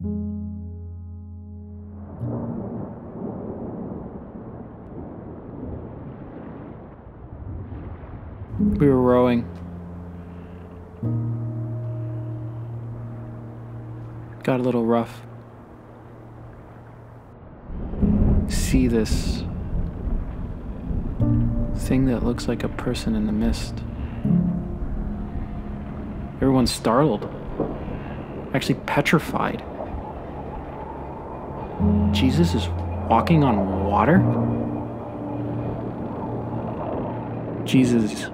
We were rowing. Got a little rough. See this thing that looks like a person in the mist. Everyone's startled, actually petrified. Jesus is walking on water? Jesus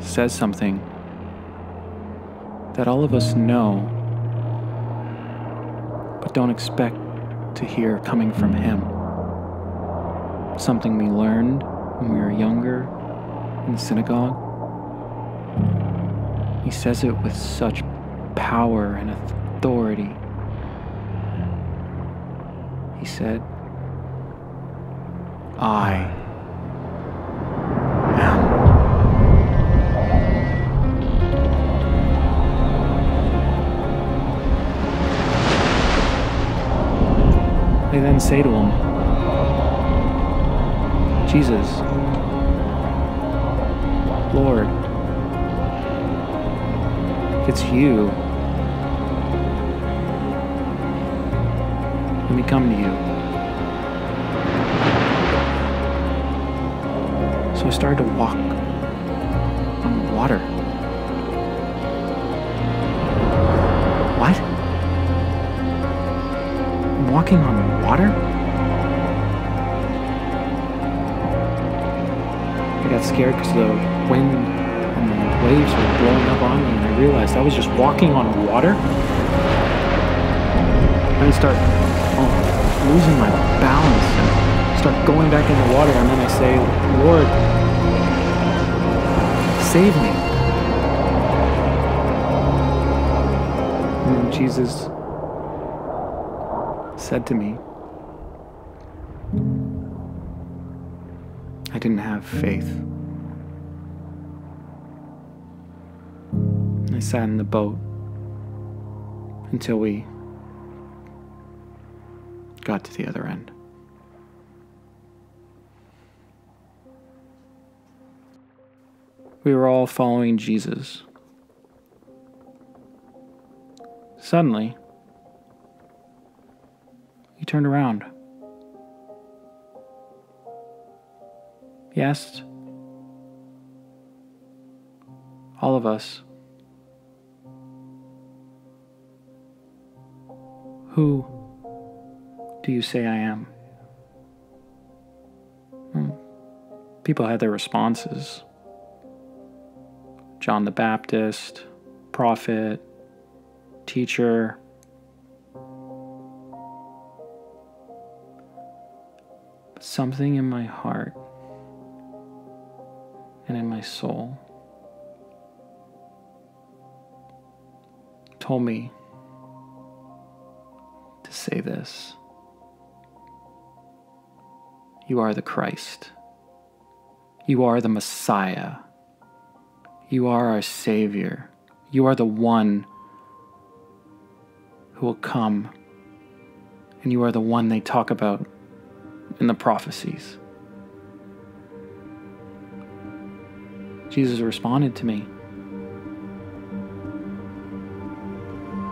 says something that all of us know, but don't expect to hear coming from Him. Something we learned when we were younger in synagogue. He says it with such power and authority. He said, I am. They then say to him, Jesus, Lord, if it's you, me come to you. So I started to walk on water. What? I'm walking on water? I got scared because the wind and the waves were blowing up on me, and I realized I was just walking on water. I start oh, losing my balance and start going back in the water, and then I say, Lord, save me. And then Jesus said to me, I didn't have faith. I sat in the boat until we got to the other end. We were all following Jesus. Suddenly, he turned around. He asked all of us, Who do you say I am? Hmm. People had their responses John the Baptist, prophet, teacher. But something in my heart and in my soul told me to say this You are the Christ, you are the Messiah, you are our Savior, you are the one who will come, and you are the one they talk about in the prophecies. Jesus responded to me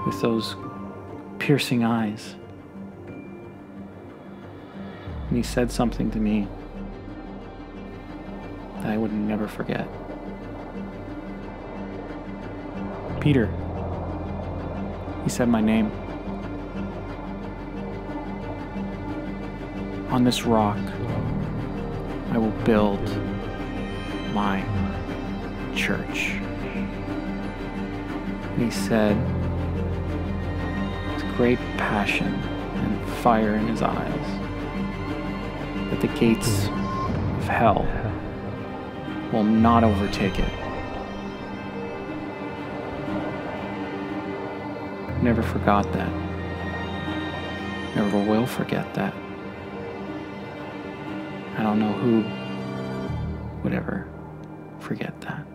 with those piercing eyes. And he said something to me that I would never forget. Peter. He said my name. On this rock, I will build my church. And he said, with great passion and fire in his eyes, that the gates of hell will not overtake it. Never forgot that. Never will forget that. I don't know who would ever forget that.